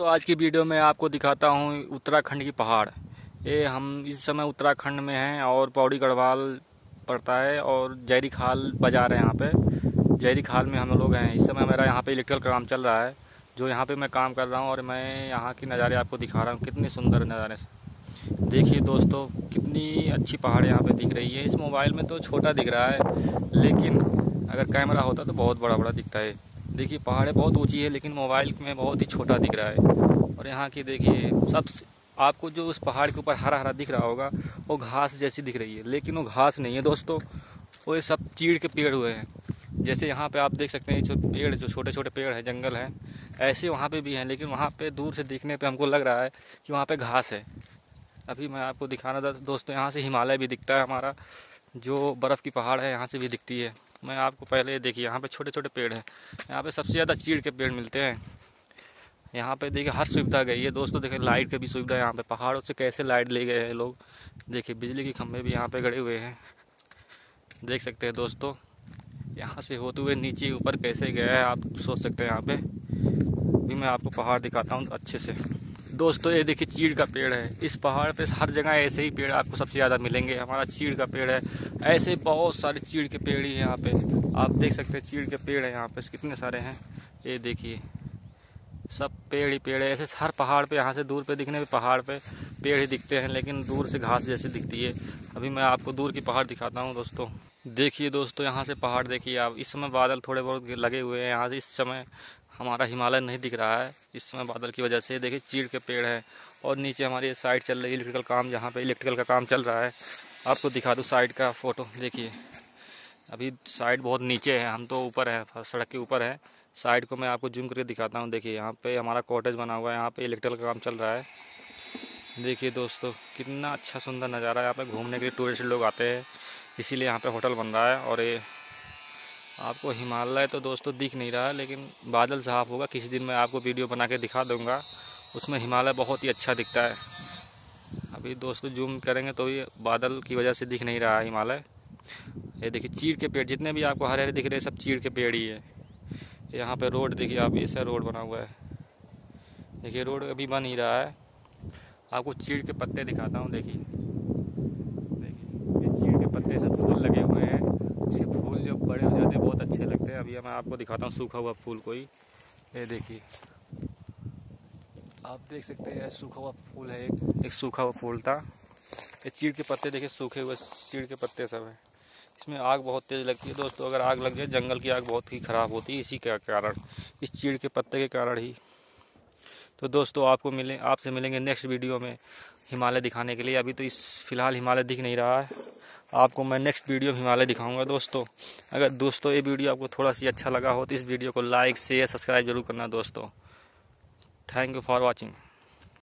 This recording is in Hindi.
तो आज की वीडियो में आपको दिखाता हूँ उत्तराखंड की पहाड़। ये हम इस समय उत्तराखंड में हैं और पौड़ी गढ़वाल पड़ता है और जैरी खाल बाज़ार है यहाँ पे। जैरी खाल में हम लोग हैं। इस समय मेरा यहाँ पे इलेक्ट्रिकल काम चल रहा है, जो यहाँ पे मैं काम कर रहा हूँ और मैं यहाँ की नज़ारे आपको दिखा रहा हूँ। कितने सुंदर नज़ारे देखिए दोस्तों, कितनी अच्छी पहाड़ यहाँ पे दिख रही है। इस मोबाइल में तो छोटा दिख रहा है, लेकिन अगर कैमरा होता तो बहुत बड़ा बड़ा दिखता है। देखिए, पहाड़ें बहुत ऊँची है, लेकिन मोबाइल में बहुत ही छोटा दिख रहा है। और यहाँ की देखिए सब आपको जो उस पहाड़ के ऊपर हरा हरा दिख रहा होगा, वो घास जैसी दिख रही है। लेकिन वो घास नहीं है, दोस्तों। वो ये सब चीड़ के पेड़ हुए हैं। जैसे यहाँ पे आप देख सकते हैं जो पेड़, जो छोटे छोटे पेड़ हैं, जंगल हैं, ऐसे वहाँ पे भी हैं, लेकिन वहाँ पे दूर से दिखने पे हमको लग रहा है कि वहाँ पे घास है। अभी मैं आपको दिखाना था दोस्तों, यहाँ से हिमालय भी दिखता है हमारा, जो बर्फ़ की पहाड़ है, यहाँ से भी दिखती है। मैं आपको पहले देखिए, यहाँ पे छोटे छोटे पेड़ हैं। यहाँ पे सबसे ज़्यादा चीड़ के पेड़ मिलते हैं। यहाँ पे देखिए, हर सुविधा गई है। दोस्तों, देखिए, लाइट की भी सुविधा है यहाँ पे। पहाड़ों से कैसे लाइट ले गए हैं लोग? देखिए, बिजली के खंभे भी यहाँ पे गड़े हुए हैं। देख सकते हैं दोस्तों, यहाँ से होते हुए नीचे ऊपर कैसे गया है, आप सोच सकते हैं यहाँ पे। भी मैं आपको पहाड़ दिखाता हूँ अच्छे से। दोस्तों, ये देखिए चीड़ का पेड़ है। इस पहाड़ पे हर जगह ऐसे ही पेड़ आपको सबसे ज़्यादा मिलेंगे। हमारा चीड़ का पेड़ है। ऐसे बहुत सारे चीड़ के पेड़ ही हैं यहाँ पे। आप देख सकते हैं चीड़ के पेड़ है यहाँ पे। कितने सारे हैं। ये देखिए, सब पेड़ ही पेड़ है। ऐसे हर पहाड़ पे, यहाँ से दूर पे दिखने पे पहाड़ पे पेड़ ही दिखते हैं, लेकिन दूर से घास जैसी दिखती है। अभी मैं आपको दूर की पहाड़ दिखाता हूँ, दोस्तों। देखिए दोस्तों, यहाँ से पहाड़ देखिए आप। इस समय बादल थोड़े बहुत लगे हुए हैं। यहाँ से इस समय हमारा हिमालय नहीं दिख रहा है, इस समय बादल की वजह से। देखिए, चीड़ के पेड़ है और नीचे हमारी साइड चल रही है इलेक्ट्रिकल काम जहाँ पे इलेक्ट्रिकल का काम चल रहा है। आपको दिखा दूँ साइड का फ़ोटो, देखिए। अभी साइड बहुत नीचे है, हम तो ऊपर है सड़क के ऊपर है। साइड को मैं आपको जूम करके दिखाता हूँ। देखिए, यहाँ पे हमारा कॉटेज बना हुआ है, यहाँ पे इलेक्ट्रिकल का काम चल रहा है। देखिए दोस्तों, कितना अच्छा सुंदर नज़ारा है। यहाँ पे घूमने के लिए टूरिस्ट लोग आते हैं, इसीलिए यहाँ पे होटल बन रहा है और ये आपको हिमालय तो दोस्तों दिख नहीं रहा, लेकिन बादल साफ़ होगा। किसी दिन मैं आपको वीडियो बना के दिखा दूँगा। उसमें हिमालय बहुत ही अच्छा दिखता है। अभी दोस्तों जूम करेंगे तो भी बादल की वजह से दिख नहीं रहा है हिमालय। ये देखिए, चीड़ के पेड़, जितने भी आपको हरे हरे दिख रहे हैं, सब चीड़ के पेड़ ही है। यहाँ पे रोड देखिए, आप ऐसा रोड बना हुआ है। देखिए, रोड अभी बन ही रहा है। आपको चीड़ के पत्ते दिखाता हूँ, देखिए। देखिए, ये चीड़ के पत्ते सब फूल लगे हुए हैं। इसके फूल जो बड़े हो जाते हैं, बहुत अच्छे लगते हैं। अभी मैं आपको दिखाता हूँ, सूखा हुआ फूल कोई ये देखिए। आप देख सकते हैं, सूखा हुआ फूल है एक। एक सूखा हुआ फूल था। ये चीड़ के पत्ते देखिए, सूखे हुए चीड़ के पत्ते सब हैं। इसमें आग बहुत तेज़ लगती है। दोस्तों, अगर आग लग जाए, जंगल की आग बहुत ही ख़राब होती है, इसी के कारण, इस चीड़ के पत्ते के कारण ही। तो दोस्तों, आपको मिले, आपसे मिलेंगे नेक्स्ट वीडियो में हिमालय दिखाने के लिए। अभी तो इस, फ़िलहाल हिमालय दिख नहीं रहा है। आपको मैं नेक्स्ट वीडियो हिमालय दिखाऊँगा दोस्तों। अगर दोस्तों ये वीडियो आपको थोड़ा सी अच्छा लगा हो तो इस वीडियो को लाइक शेयर सब्सक्राइब ज़रूर करना दोस्तों। Thank you for watching